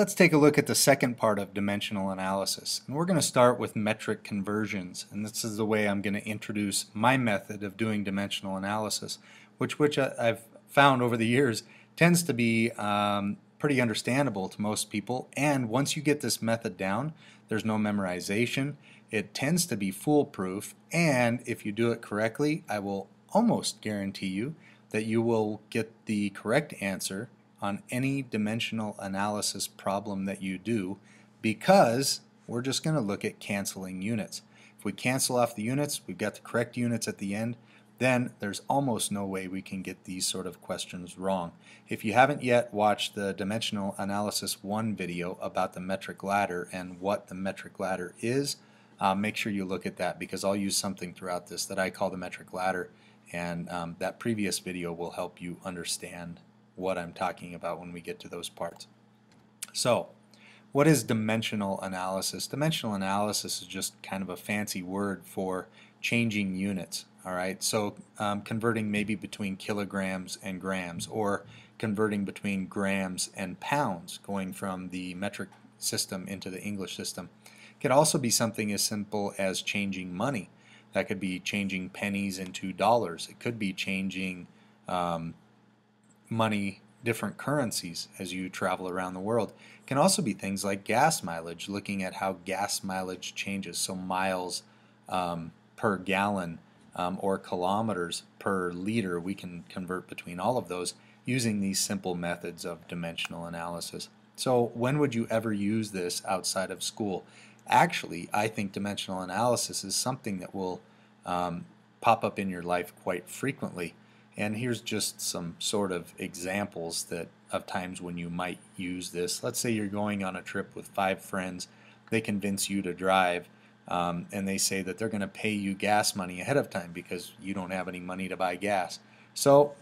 Let's take a look at the second part of dimensional analysis. And we're going to start with metric conversions. And this is the way I'm going to introduce my method of doing dimensional analysis, which, which I've found over the years tends to be um, pretty understandable to most people. And once you get this method down, there's no memorization. It tends to be foolproof. And if you do it correctly, I will almost guarantee you that you will get the correct answer on any dimensional analysis problem that you do because we're just going to look at canceling units. If we cancel off the units, we've got the correct units at the end, then there's almost no way we can get these sort of questions wrong. If you haven't yet watched the Dimensional Analysis 1 video about the metric ladder and what the metric ladder is, uh, make sure you look at that because I'll use something throughout this that I call the metric ladder and um, that previous video will help you understand what I'm talking about when we get to those parts. So, what is dimensional analysis? Dimensional analysis is just kind of a fancy word for changing units. All right, so um, converting maybe between kilograms and grams, or converting between grams and pounds, going from the metric system into the English system. It could also be something as simple as changing money. That could be changing pennies into dollars. It could be changing um, money, different currencies as you travel around the world. It can also be things like gas mileage, looking at how gas mileage changes, so miles um, per gallon um, or kilometers per liter. We can convert between all of those using these simple methods of dimensional analysis. So when would you ever use this outside of school? Actually, I think dimensional analysis is something that will um, pop up in your life quite frequently. And here's just some sort of examples that of times when you might use this. Let's say you're going on a trip with five friends. They convince you to drive um, and they say that they're going to pay you gas money ahead of time because you don't have any money to buy gas. So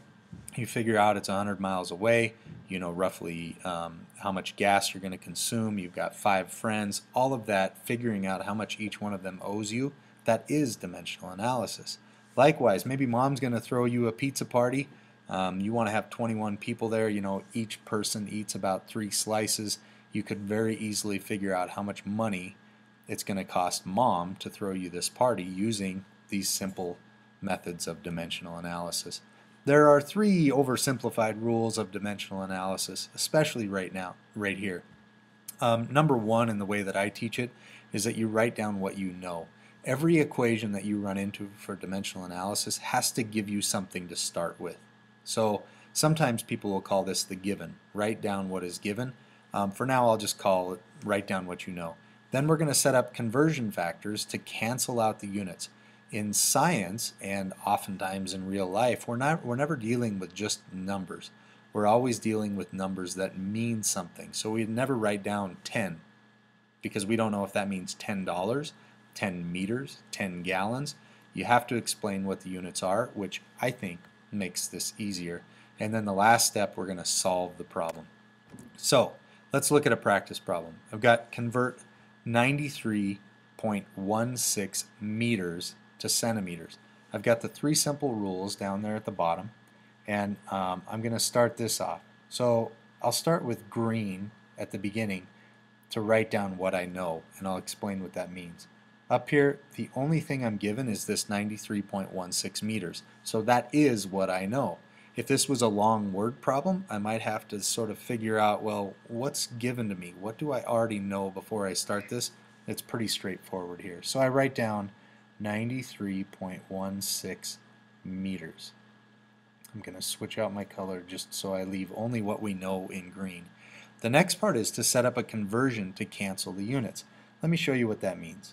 you figure out it's 100 miles away, you know roughly um, how much gas you're going to consume, you've got five friends, all of that, figuring out how much each one of them owes you, that is dimensional analysis. Likewise, maybe mom's going to throw you a pizza party. Um, you want to have 21 people there. You know, each person eats about three slices. You could very easily figure out how much money it's going to cost mom to throw you this party using these simple methods of dimensional analysis. There are three oversimplified rules of dimensional analysis, especially right now, right here. Um, number one, in the way that I teach it, is that you write down what you know every equation that you run into for dimensional analysis has to give you something to start with. So sometimes people will call this the given. Write down what is given. Um, for now, I'll just call it write down what you know. Then we're going to set up conversion factors to cancel out the units. In science and oftentimes in real life, we're not we're never dealing with just numbers. We're always dealing with numbers that mean something. So we never write down 10 because we don't know if that means $10 10 meters, 10 gallons. You have to explain what the units are, which I think makes this easier. And then the last step, we're going to solve the problem. So let's look at a practice problem. I've got convert 93.16 meters to centimeters. I've got the three simple rules down there at the bottom, and um, I'm going to start this off. So I'll start with green at the beginning to write down what I know, and I'll explain what that means. Up here, the only thing I'm given is this 93.16 meters. So that is what I know. If this was a long word problem, I might have to sort of figure out, well, what's given to me? What do I already know before I start this? It's pretty straightforward here. So I write down 93.16 meters. I'm going to switch out my color just so I leave only what we know in green. The next part is to set up a conversion to cancel the units. Let me show you what that means.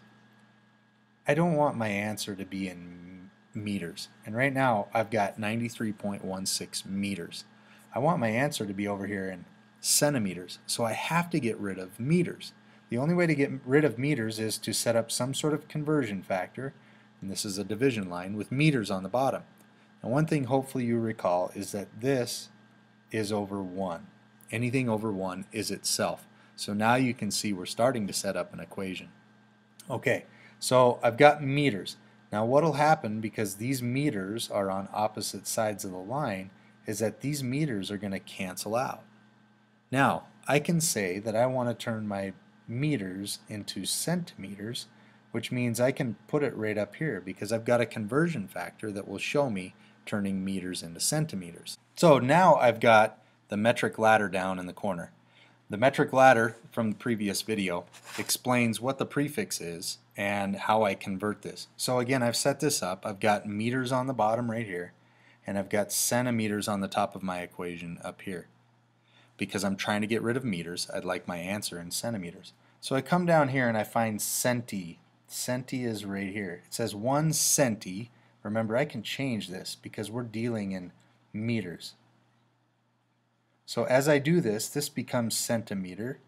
I don't want my answer to be in meters. And right now I've got 93.16 meters. I want my answer to be over here in centimeters. So I have to get rid of meters. The only way to get rid of meters is to set up some sort of conversion factor, and this is a division line, with meters on the bottom. Now one thing hopefully you recall is that this is over 1. Anything over 1 is itself. So now you can see we're starting to set up an equation. Okay, so I've got meters. Now what will happen because these meters are on opposite sides of the line is that these meters are going to cancel out. Now I can say that I want to turn my meters into centimeters, which means I can put it right up here because I've got a conversion factor that will show me turning meters into centimeters. So now I've got the metric ladder down in the corner. The metric ladder from the previous video explains what the prefix is and how I convert this. So again, I've set this up. I've got meters on the bottom right here, and I've got centimeters on the top of my equation up here. Because I'm trying to get rid of meters, I'd like my answer in centimeters. So I come down here and I find centi. Centi is right here. It says one centi. Remember, I can change this because we're dealing in meters. So as I do this, this becomes centimeter.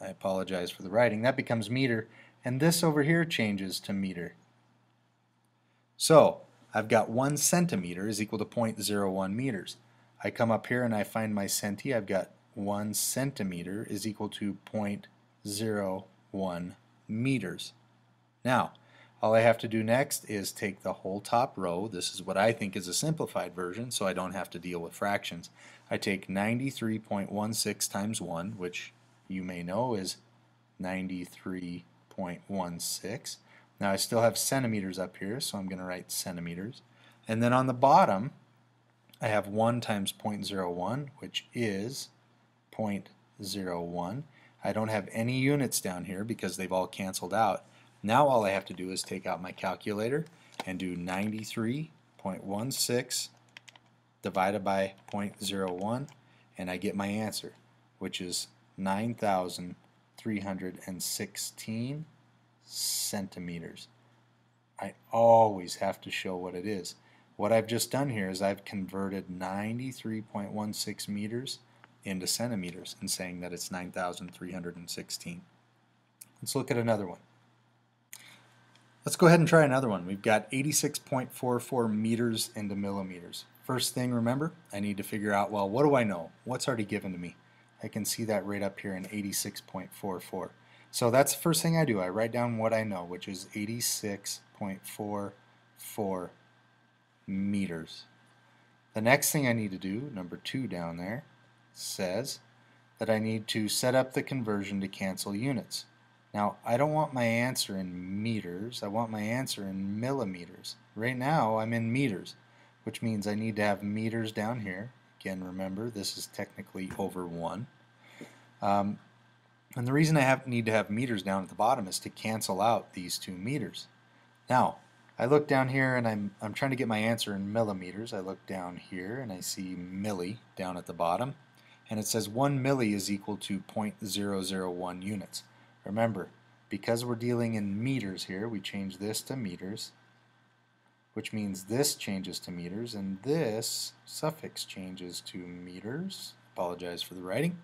I apologize for the writing. That becomes meter. And this over here changes to meter. So I've got one centimeter is equal to 0.01 meters. I come up here and I find my centi. I've got one centimeter is equal to 0.01 meters. Now, all I have to do next is take the whole top row. This is what I think is a simplified version, so I don't have to deal with fractions. I take 93.16 times 1, which you may know is 93.16. Now I still have centimeters up here, so I'm going to write centimeters. And then on the bottom, I have 1 times 0.01, which is 0.01. I don't have any units down here because they've all canceled out. Now all I have to do is take out my calculator and do 93.16 divided by 0.01 and I get my answer which is 9,316 centimeters. I always have to show what it is. What I've just done here is I've converted 93.16 meters into centimeters and saying that it's 9,316. Let's look at another one. Let's go ahead and try another one. We've got 86.44 meters into millimeters. First thing, remember, I need to figure out, well, what do I know? What's already given to me? I can see that right up here in 86.44. So that's the first thing I do. I write down what I know, which is 86.44 meters. The next thing I need to do, number two down there, says that I need to set up the conversion to cancel units. Now, I don't want my answer in meters. I want my answer in millimeters. Right now, I'm in meters, which means I need to have meters down here. Again, remember, this is technically over 1. Um, and the reason I have, need to have meters down at the bottom is to cancel out these two meters. Now, I look down here and I'm, I'm trying to get my answer in millimeters. I look down here and I see milli down at the bottom. And it says 1 milli is equal to 0.001 units. Remember, because we're dealing in meters here, we change this to meters, which means this changes to meters, and this suffix changes to meters. Apologize for the writing.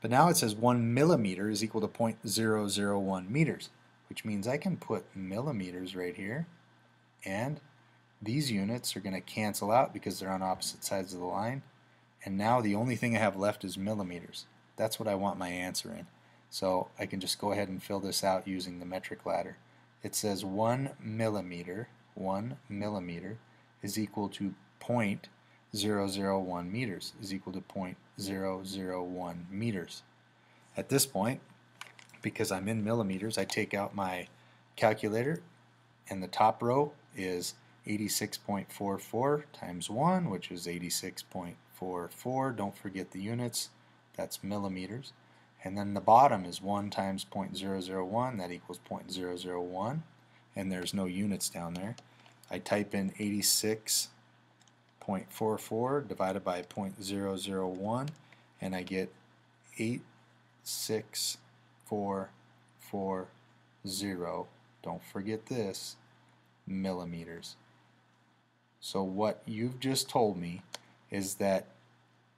But now it says 1 millimeter is equal to 0.001 meters, which means I can put millimeters right here, and these units are going to cancel out because they're on opposite sides of the line, and now the only thing I have left is millimeters. That's what I want my answer in. So I can just go ahead and fill this out using the metric ladder. It says 1 millimeter, 1 millimeter is equal to 0.001 meters, is equal to 0.001 meters. At this point, because I'm in millimeters, I take out my calculator and the top row is 86.44 times 1, which is 86.44. Don't forget the units. That's millimeters. And then the bottom is 1 times 0.001, that equals 0.001, and there's no units down there. I type in 86.44 divided by 0.001, and I get 86440, don't forget this, millimeters. So what you've just told me is that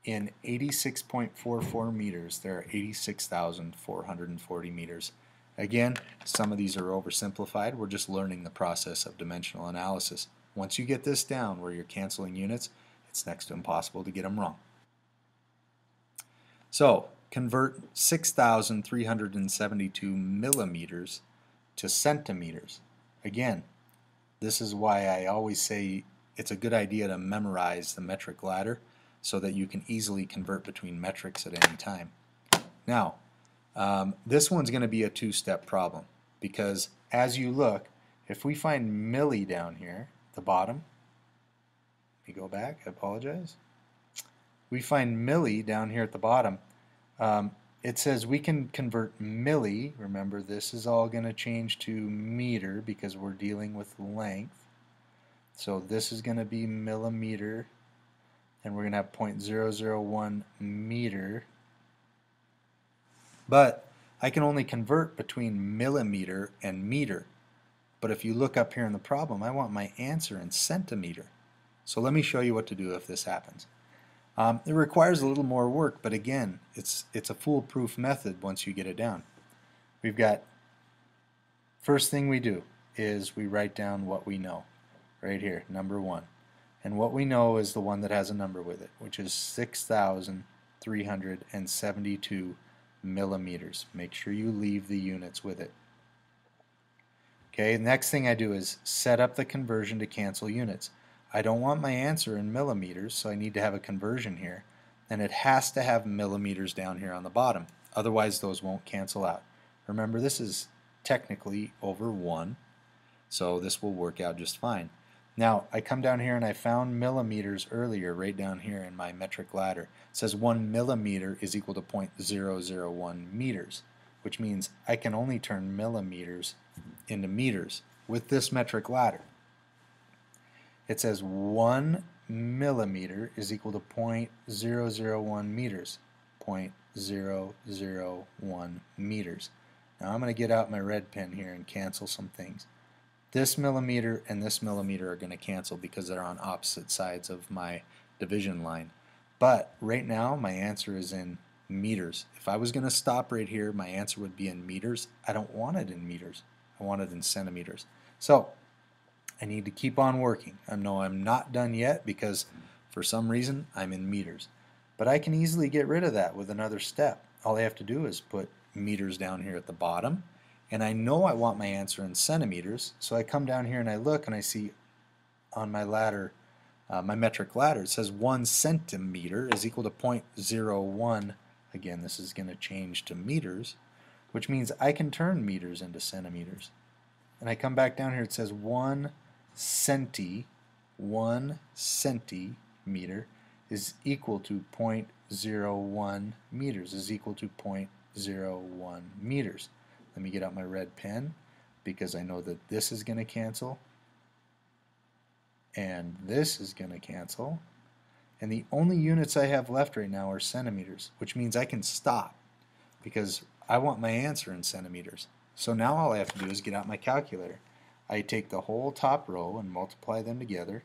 in 86.44 meters, there are 86,440 meters. Again, some of these are oversimplified. We're just learning the process of dimensional analysis. Once you get this down where you're canceling units, it's next to impossible to get them wrong. So, convert 6,372 millimeters to centimeters. Again, this is why I always say it's a good idea to memorize the metric ladder so that you can easily convert between metrics at any time. Now, um, this one's going to be a two-step problem because as you look, if we find milli down here, at the bottom, let me go back, I apologize. We find milli down here at the bottom. Um, it says we can convert milli, remember this is all going to change to meter because we're dealing with length. So this is going to be millimeter and we're going to have 0.001 meter. But I can only convert between millimeter and meter. But if you look up here in the problem, I want my answer in centimeter. So let me show you what to do if this happens. Um, it requires a little more work, but again, it's, it's a foolproof method once you get it down. We've got, first thing we do is we write down what we know, right here, number one. And what we know is the one that has a number with it, which is 6,372 millimeters. Make sure you leave the units with it. Okay, next thing I do is set up the conversion to cancel units. I don't want my answer in millimeters, so I need to have a conversion here. And it has to have millimeters down here on the bottom. Otherwise, those won't cancel out. Remember, this is technically over 1, so this will work out just fine. Now, I come down here and I found millimeters earlier, right down here in my metric ladder. It says 1 millimeter is equal to 0.001 meters, which means I can only turn millimeters into meters with this metric ladder it says 1 millimeter is equal to 0.001 meters. 0.001 meters. Now I'm going to get out my red pen here and cancel some things. This millimeter and this millimeter are going to cancel because they're on opposite sides of my division line. But right now my answer is in meters. If I was going to stop right here, my answer would be in meters. I don't want it in meters. I want it in centimeters. So I need to keep on working. I know I'm not done yet because for some reason I'm in meters. But I can easily get rid of that with another step. All I have to do is put meters down here at the bottom and I know I want my answer in centimeters so I come down here and I look and I see on my ladder uh, my metric ladder it says 1 centimeter is equal to 0.01 again this is going to change to meters which means I can turn meters into centimeters and I come back down here it says 1 centi, 1 centimeter is equal to 0.01 meters, is equal to 0.01 meters. Let me get out my red pen because I know that this is going to cancel and this is going to cancel and the only units I have left right now are centimeters which means I can stop because I want my answer in centimeters. So now all I have to do is get out my calculator. I take the whole top row and multiply them together.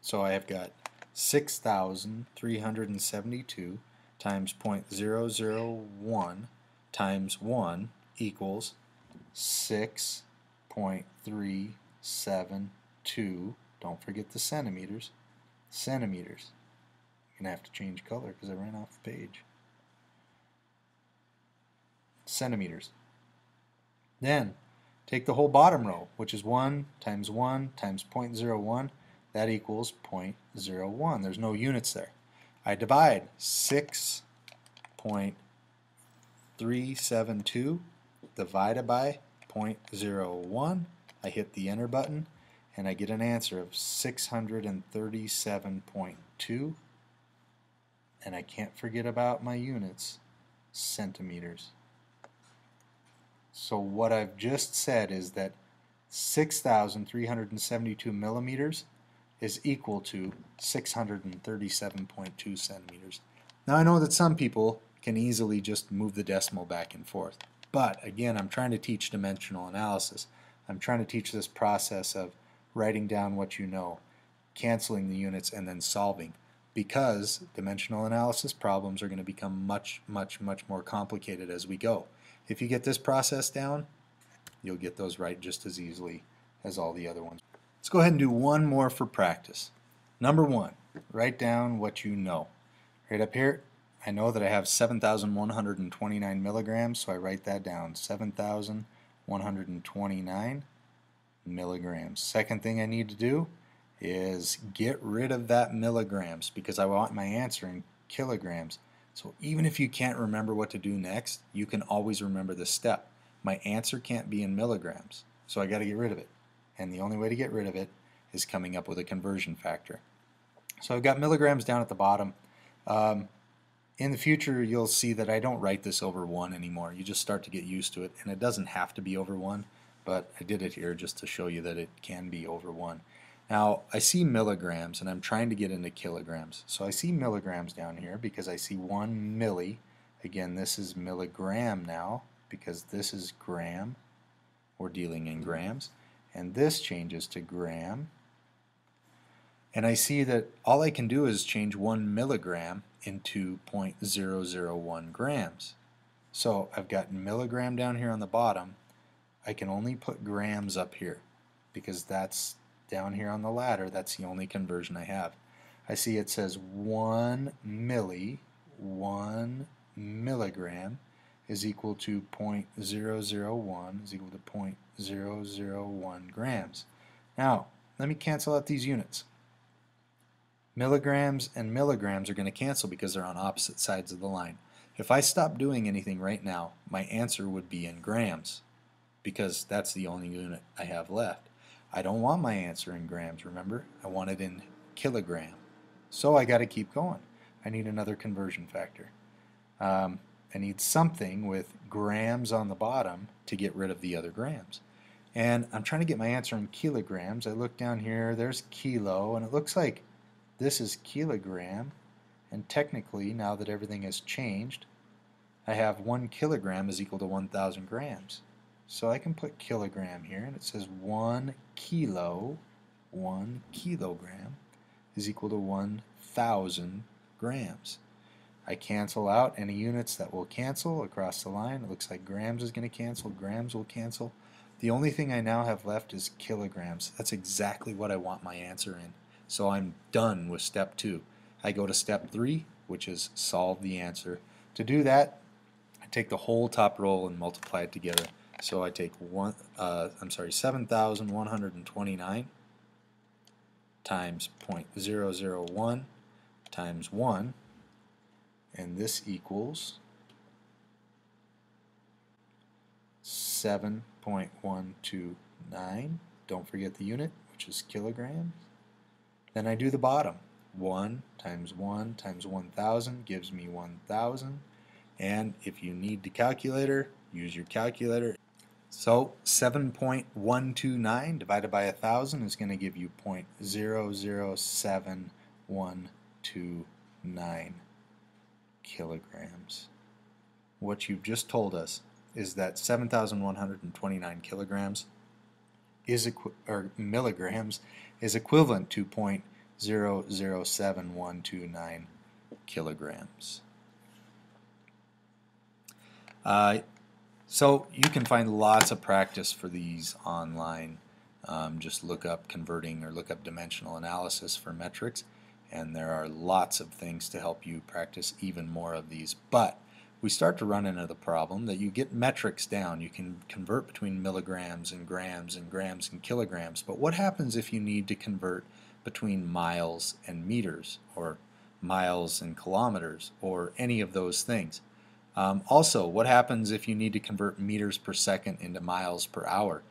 So I have got 6,372 times 0.001 times 1 equals 6.372. Don't forget the centimeters. Centimeters. I'm going to have to change color because I ran off the page. Centimeters. Then Take the whole bottom row, which is 1 times 1 times 0.01. That equals 0.01. There's no units there. I divide 6.372 divided by 0.01. I hit the enter button and I get an answer of 637.2 and I can't forget about my units, centimeters. So what I've just said is that 6,372 millimeters is equal to 637.2 centimeters. Now I know that some people can easily just move the decimal back and forth. But again, I'm trying to teach dimensional analysis. I'm trying to teach this process of writing down what you know, canceling the units, and then solving. Because dimensional analysis problems are going to become much, much, much more complicated as we go. If you get this process down, you'll get those right just as easily as all the other ones. Let's go ahead and do one more for practice. Number one, write down what you know. Right up here, I know that I have 7,129 milligrams, so I write that down, 7,129 milligrams. Second thing I need to do is get rid of that milligrams because I want my answer in kilograms. So even if you can't remember what to do next, you can always remember the step. My answer can't be in milligrams, so I got to get rid of it. And the only way to get rid of it is coming up with a conversion factor. So I've got milligrams down at the bottom. Um, in the future, you'll see that I don't write this over 1 anymore. You just start to get used to it, and it doesn't have to be over 1, but I did it here just to show you that it can be over 1. Now, I see milligrams, and I'm trying to get into kilograms. So I see milligrams down here because I see 1 milli. Again, this is milligram now because this is gram. We're dealing in grams. And this changes to gram. And I see that all I can do is change 1 milligram into 0.001 grams. So I've got milligram down here on the bottom. I can only put grams up here because that's down here on the ladder. That's the only conversion I have. I see it says 1 milli, 1 milligram is equal to 0.001 is equal to 0.001 grams. Now, let me cancel out these units. Milligrams and milligrams are going to cancel because they're on opposite sides of the line. If I stop doing anything right now, my answer would be in grams because that's the only unit I have left. I don't want my answer in grams, remember? I want it in kilogram. So I got to keep going. I need another conversion factor. Um, I need something with grams on the bottom to get rid of the other grams. And I'm trying to get my answer in kilograms. I look down here, there's kilo, and it looks like this is kilogram and technically now that everything has changed I have one kilogram is equal to 1,000 grams. So I can put kilogram here and it says one kilo one kilogram is equal to 1,000 grams. I cancel out any units that will cancel across the line. It looks like grams is going to cancel grams will cancel. The only thing I now have left is kilograms. That's exactly what I want my answer in so I'm done with step two. I go to step three, which is solve the answer. To do that, I take the whole top row and multiply it together. So I take one, uh, I'm sorry, 7,129 times 0.001 times 1, and this equals 7.129. Don't forget the unit, which is kilograms. Then I do the bottom. 1 times 1 times 1,000 gives me 1,000. And if you need the calculator, use your calculator. So 7.129 divided by 1,000 is going to give you 0.007129 kilograms. What you've just told us is that 7,129 kilograms is or milligrams is equivalent to 0.007129 kilograms. Uh, so you can find lots of practice for these online. Um, just look up converting or look up dimensional analysis for metrics and there are lots of things to help you practice even more of these. But we start to run into the problem that you get metrics down. You can convert between milligrams and grams and grams and kilograms. But what happens if you need to convert between miles and meters or miles and kilometers or any of those things? Um, also, what happens if you need to convert meters per second into miles per hour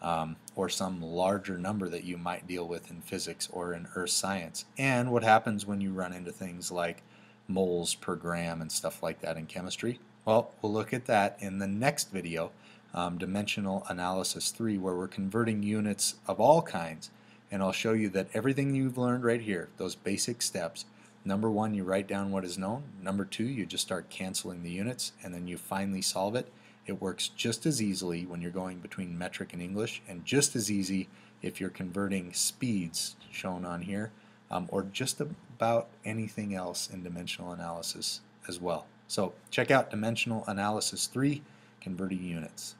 um, or some larger number that you might deal with in physics or in earth science? And what happens when you run into things like moles per gram and stuff like that in chemistry? Well, we'll look at that in the next video, um, Dimensional Analysis 3, where we're converting units of all kinds. And I'll show you that everything you've learned right here, those basic steps, number one, you write down what is known. Number two, you just start canceling the units, and then you finally solve it. It works just as easily when you're going between metric and English, and just as easy if you're converting speeds, shown on here, um, or just about anything else in dimensional analysis as well. So check out Dimensional Analysis 3, Converting Units.